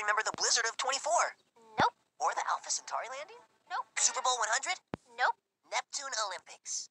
remember the Blizzard of 24. Nope. Or the Alpha Centauri landing? Nope. Super Bowl 100? Nope. Neptune Olympics.